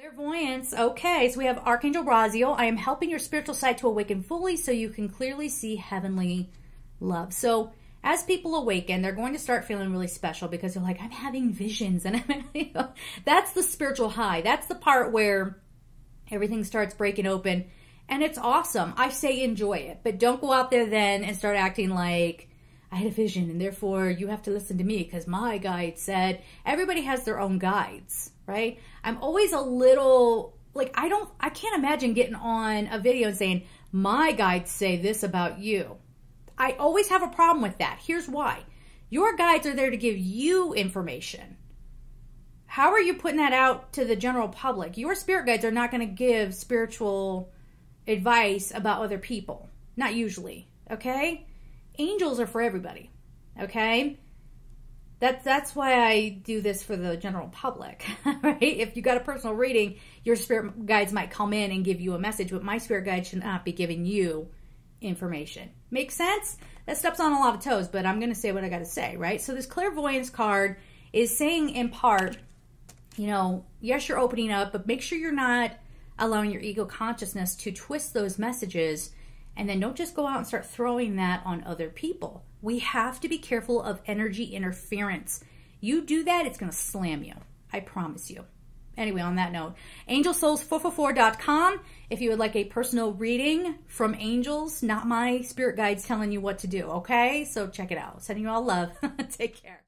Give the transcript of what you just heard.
Clairvoyance. Okay, so we have Archangel Raziel. I am helping your spiritual side to awaken fully so you can clearly see heavenly love. So, as people awaken, they're going to start feeling really special because they're like, I'm having visions. And that's the spiritual high. That's the part where everything starts breaking open. And it's awesome. I say enjoy it, but don't go out there then and start acting like I had a vision and therefore you have to listen to me because my guide said everybody has their own guides, right? I'm always a little like I don't I can't imagine getting on a video and saying my guides say this about you. I always have a problem with that. Here's why. Your guides are there to give you information. How are you putting that out to the general public? Your spirit guides are not going to give spiritual advice about other people. Not usually, okay? angels are for everybody. Okay? That's that's why I do this for the general public, right? If you got a personal reading, your spirit guides might come in and give you a message, but my spirit guide should not be giving you information. Make sense? That steps on a lot of toes, but I'm going to say what I got to say, right? So this clairvoyance card is saying in part, you know, yes, you're opening up, but make sure you're not allowing your ego consciousness to twist those messages and then don't just go out and start throwing that on other people. We have to be careful of energy interference. You do that, it's going to slam you. I promise you. Anyway, on that note, angelsouls444.com if you would like a personal reading from angels, not my spirit guides telling you what to do, okay? So check it out. Sending you all love. Take care.